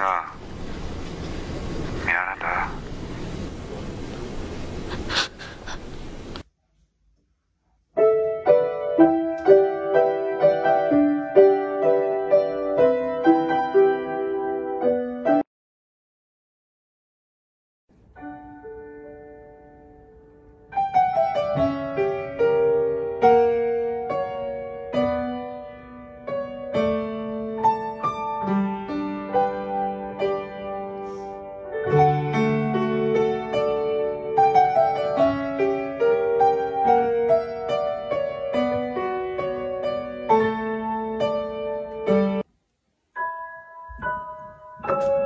Yeah. Okay.